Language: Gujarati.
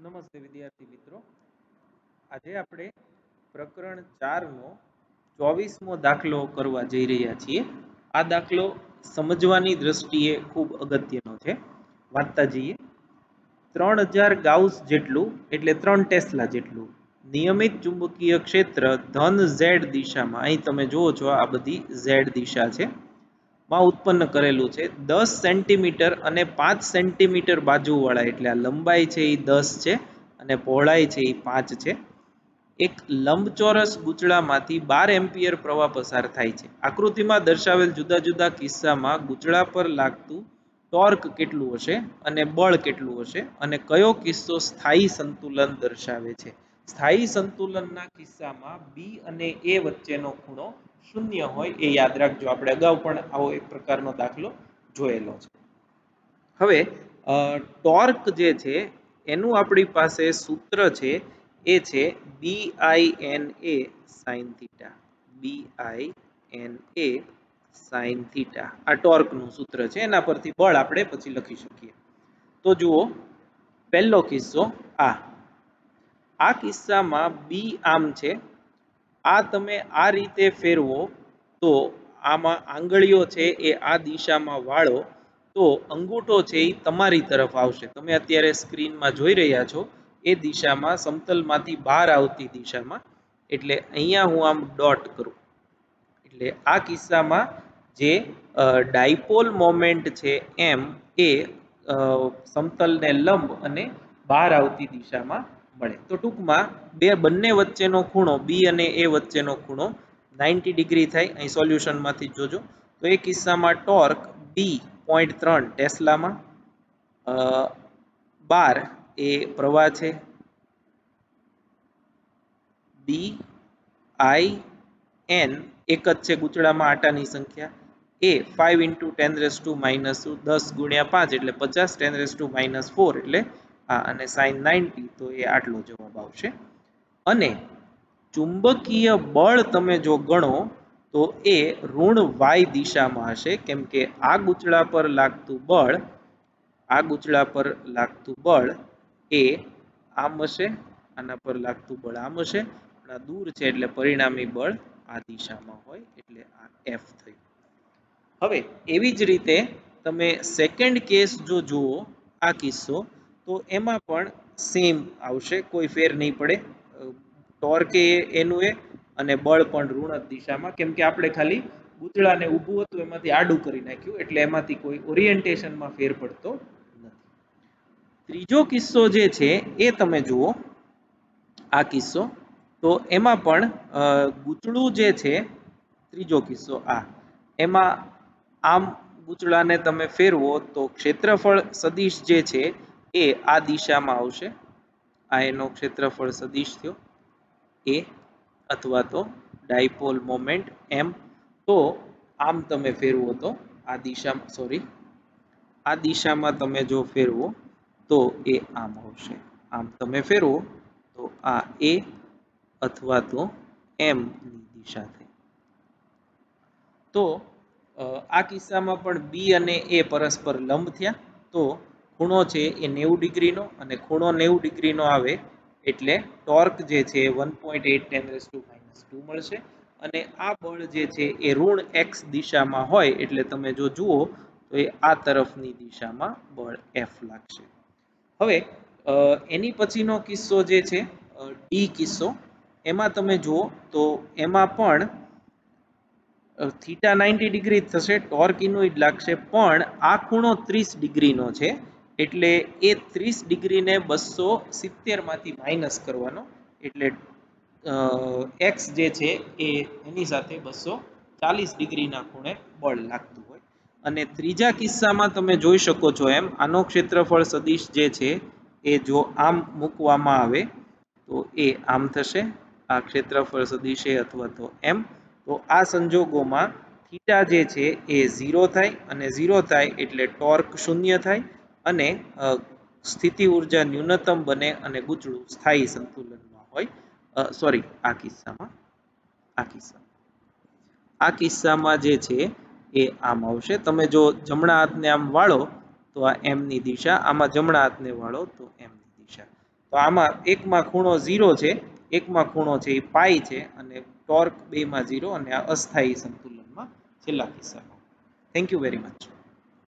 નમસ્તે વિદ્યાર્થી મિત્રો. આજે આપણે પ્રકરણ ચારનો ચોવીસમો દાખલો કરવા જઈ રહ્યા છીએ. આ દાખલો સમજવાની દ્રષ્ટિએ ખૂબ અગત્યનો છે. વાંચતા જઈએ. ત્રણ હજાર ગાઉસ જેટલું, એટલે ત્રણ ટેસ્લા જેટલું. નિયમિત ચુંબકીય ક્ષેત્ર ધન ઝેડ દિશામાં. અહીં તમે જુઓ છો આ બધી ઝેડ દિશા છે. માં ઉત્પન્ન કરેલું છે. દસ સેન્ટીમીટર અને પાંચ સેન્ટીમીટર બાજુવાળા એટલે આ લંબાઈ છે એ દસ છે અને પહોળાઈ છે એ પાંચ છે. એક લંબચોરસ ગૂંચળામાંથી બાર એમ્પિયર પ્રવાહ પસાર થાય છે. આકૃતિમાં દર્શાવેલ જુદા જુદા કિસ્સામાં ગૂંચળા પર લાગતું ટોર્ક કેટલું હશે અને બળ કેટલું હશે અને કયો કિસ્સો સ્થાયી સંતુલન દર્શાવે છે. સ્થાયી સંતુલનના કિસ્સામાં બી અને એ વચ્ચેનો ખૂણો શૂન્ય હોય એ યાદ રાખજો. આપણે અગાઉ પણ આવો એક પ્રકારનો દાખલો જોયેલો છે. હવે ટોર્ક જે છે, એનું આપણી પાસે સૂત્ર છે, એ છે B I N A sine theta B I N A sine theta આ ટોર્કનું સૂત્ર છે. એના પરથી બળ આપણે પછી લખી શકીએ. તો જુઓ, પહેલો કિસ્સો આ. આ કિસ્સામાં બી આમ છે. આ તમે આ રીતે ફેરવો, તો આમાં આંગળીઓ છે એ આ દિશામાં વાળો, તો અંગૂઠો છે એ તમારી તરફ આવશે. તમે અત્યારે સ્ક્રીનમાં જોઈ રહ્યા છો, એ દિશામાં સમતલમાંથી બહાર આવતી દિશામાં. એટલે અહીંયા હું આમ ડોટ કરું. એટલે આ કિસ્સામાં જે ડાયપોલ મોમેન્ટ છે એમ એ સમતલને લંબ અને બહાર આવતી દિશામાં મળે. તો ટૂંકમાં બે બંને વચ્ચેનો ખૂણો બી અને એ વચ્ચેનો ખૂણો નાઇન્ટી ડિગ્રી થાય. અહીં સોલ્યુશનમાંથી જોજો. તો એ કિસ્સામાં ટોર્ક બી પોઈન્ટ ત્રણ ટેસ્લામાં બાર એ પ્રવાહ છે. બી આઈ એન એક જ છે ગૂંચળામાં આટાની સંખ્યા. એ five into ten raise to minus દસ ગુણ્યા પાંચ એટલે પચાસ ten raise to minus four એટલે હા અને સાઇન નાઇન્ટી તો એ આટલો જવાબ આવશે. અને ચુંબકીય બળ તમે જો ગણો તો એ ઋણ વાય દિશામાં હશે. કેમ કે આ ગૂંચળા પર લાગતું બળ, આ ગૂંચળા પર લાગતું બળ એ આમ હશે, આના પર લાગતું બળ આમ હશે. પણ આ દૂર છે એટલે પરિણામી બળ આ દિશામાં હોય એટલે આ એફ થયું. હવે એવી જ રીતે તમે સેકન્ડ કેસ જો જુઓ, આ કિસ્સો તો એમાં પણ સેમ આવશે, કોઈ ફેર નહીં પડે. ટોર્કે એનું એ અને બળ પણ ઋણ દિશામાં. કેમ કે આપણે ખાલી પૂતળાને ઊભું હતું, એમાંથી આડું કરી નાખ્યું, એટલે એમાંથી કોઈ ઓરિએન્ટેશનમાં ફેર પડતો નથી. ત્રીજો કિસ્સો જે છે, એ તમે જુઓ, આ કિસ્સો. તો એમાં પણ ગૂંચળું જે છે, ત્રીજો કિસ્સો આ. એમાં આમ ગૂંચળાને તમે ફેરવો તો ક્ષેત્રફળ સદિશ જે છે એ આ દિશામાં આવશે. આ એનો ક્ષેત્રફળ સદિશ થયો. એ અથવા તો ડાયપોલ મોમેન્ટ એમ. તો આમ તમે ફેરવો તો આ દિશામાં, સોરી, આ દિશામાં તમે જો ફેરવો તો એ આમ આવશે. આમ તમે ફેરવો તો આ એ અથવા તો એમ ની દિશા થઈ. તો આ કિસ્સામાં પણ બી અને એ પરસ્પર લંબ થયા. તો ખૂણો છે એ નેવું ડિગ્રીનો અને ખૂણો નેવું ડિગ્રીનો આવે એટલે ટોર્ક જે છે one point eight ten raise to minus two મળશે. અને આ બળ જે છે એ ઋણ એક્સ દિશામાં હોય એટલે તમે જો જુઓ તો એ આ તરફની દિશામાં બળ એફ લાગશે. હવે એની પછીનો કિસ્સો જે છે ડી કિસ્સો, એમાં તમે જુઓ તો એમાં પણ થીટા નાઇન્ટી ડિગ્રી થશે, ટોર્ક ઇનું લાગશે, પણ આ ખૂણો ત્રીસ ડિગ્રીનો છે. એટલે એ ત્રીસ ડિગ્રીને બસો સિત્તેરમાંથી માઇનસ કરવાનો. એટલે એક્સ જે છે એ એની સાથે બસો ચાલીસ ડિગ્રીના ખૂણે બળ લાગતું હોય. અને ત્રીજા કિસ્સામાં તમે જોઈ શકો છો એમ, આનો ક્ષેત્રફળ સદિશ જે છે એ જો આમ મૂકવામાં આવે, તો એ આમ થશે. આ ક્ષેત્રફળ સદિશે અથવા તો એમ તો આ સંજોગોમાં થીટા જે છે એ ઝીરો થાય અને ઝીરો થાય એટલે ટોર્ક શૂન્ય થાય. અને સ્થિતિ ઊર્જા ન્યૂનતમ બને અને ગૂંચળું સ્થાયી સંતુલનમાં હોય. સોરી આ કિસ્સામાં આ કિસ્સામાં. આ કિસ્સામાં જે છે, એ આમ આવશે. તમે જો જમણા હાથને આમ વાળો, તો આ એમની દિશા, આમાં જમણા હાથને વાળો, તો એમની દિશા. તો આમાં એકમાં ખૂણો ઝીરો છે, એકમાં ખૂણો છે એ પાઈ છે, અને ટોર્ક બેમાં ઝીરો, અને આ અસ્થાયી સંતુલનમાં છેલ્લા કિસ્સામાં. Thank you very much